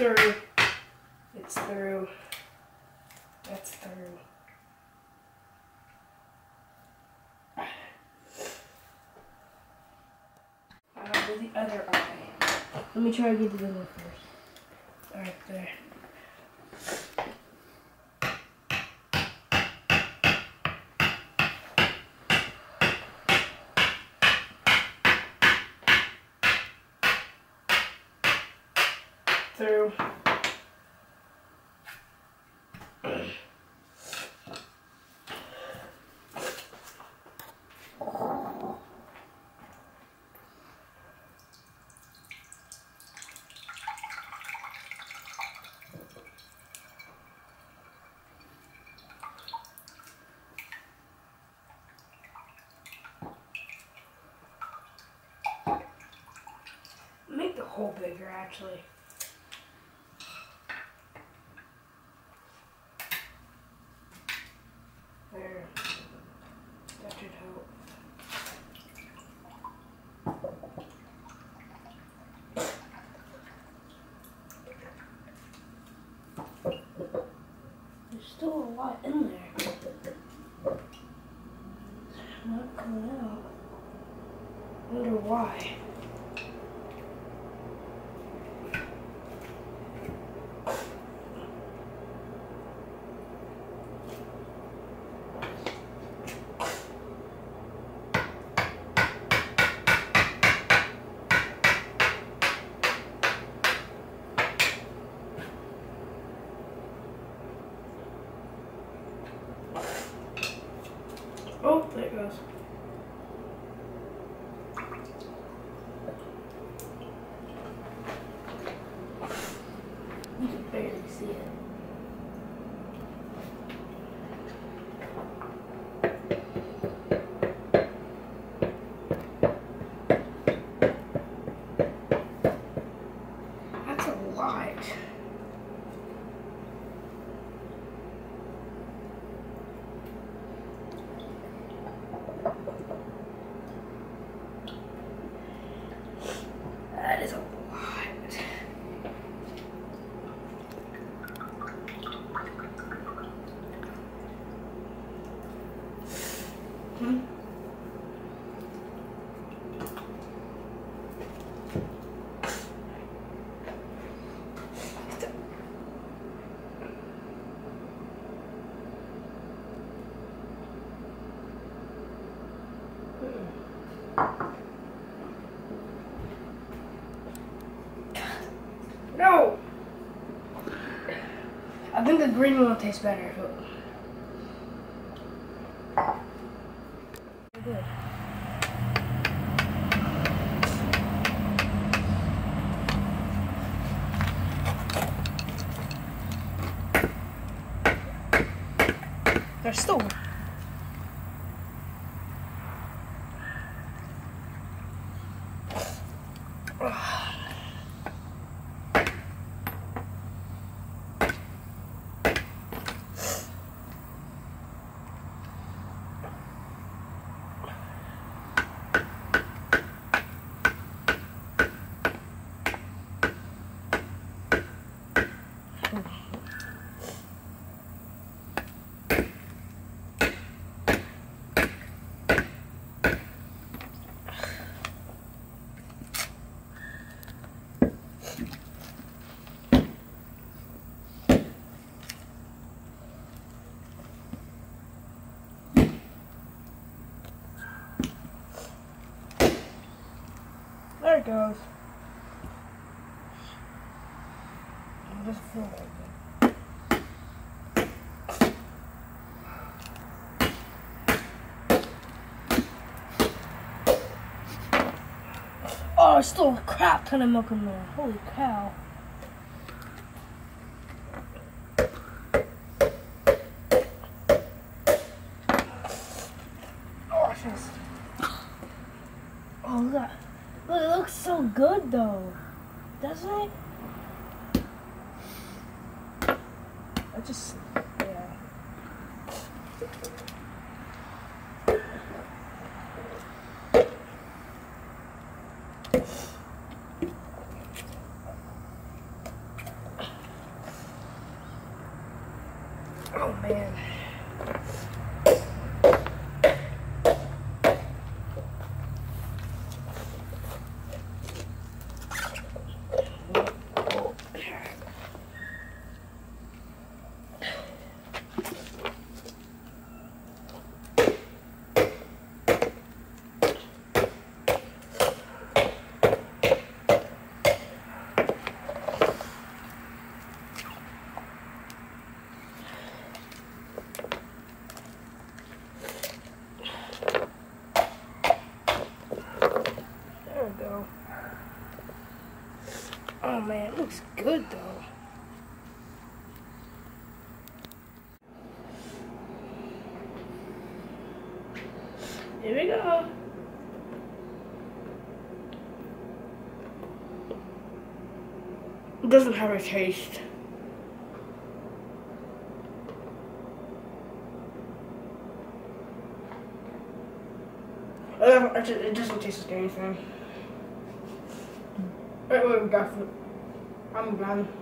through. It's through. That's through. Uh, with the other eye. Let me try to get the good one first. Right there. Through. Make the hole bigger, actually. There. That should help. There's still a lot in there. It's not coming out. Wonder why. Oh, there it goes. You can barely see it. That's a lot. That is a lot. Hmm. No! I think the green one will taste better. Good. There's still. There it goes. I'll just. Oh, there's still a crap ton of milk in there. Holy cow. Oh, just... Oh, look at Look, it looks so good though. Doesn't it? I just, yeah. Oh man. It looks good though. Here we go. It doesn't have a taste. Uh, it doesn't taste like anything. Wait, wait, we got food. I'm done.